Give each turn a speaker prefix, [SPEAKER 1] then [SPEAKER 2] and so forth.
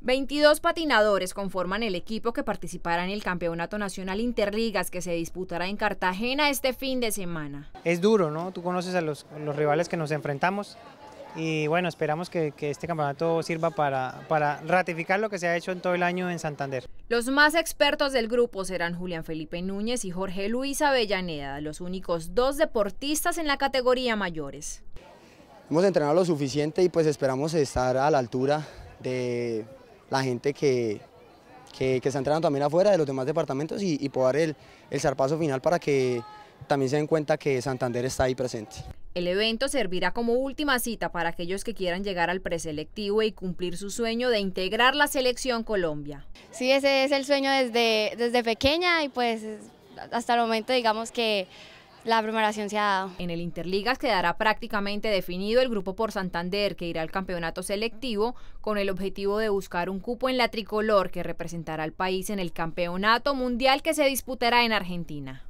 [SPEAKER 1] 22 patinadores conforman el equipo que participará en el Campeonato Nacional Interligas que se disputará en Cartagena este fin de semana.
[SPEAKER 2] Es duro, ¿no? Tú conoces a los, los rivales que nos enfrentamos y bueno, esperamos que, que este campeonato sirva para, para ratificar lo que se ha hecho en todo el año en Santander.
[SPEAKER 1] Los más expertos del grupo serán Julián Felipe Núñez y Jorge Luis Avellaneda, los únicos dos deportistas en la categoría mayores.
[SPEAKER 3] Hemos entrenado lo suficiente y pues esperamos estar a la altura de la gente que, que, que está entrenando también afuera de los demás departamentos y, y poder el, el zarpazo final para que también se den cuenta que Santander está ahí presente.
[SPEAKER 1] El evento servirá como última cita para aquellos que quieran llegar al preselectivo y cumplir su sueño de integrar la selección Colombia.
[SPEAKER 4] Sí, ese es el sueño desde, desde pequeña y pues hasta el momento digamos que la preparación se ha dado.
[SPEAKER 1] En el Interligas quedará prácticamente definido el grupo por Santander que irá al campeonato selectivo con el objetivo de buscar un cupo en la tricolor que representará al país en el campeonato mundial que se disputará en Argentina.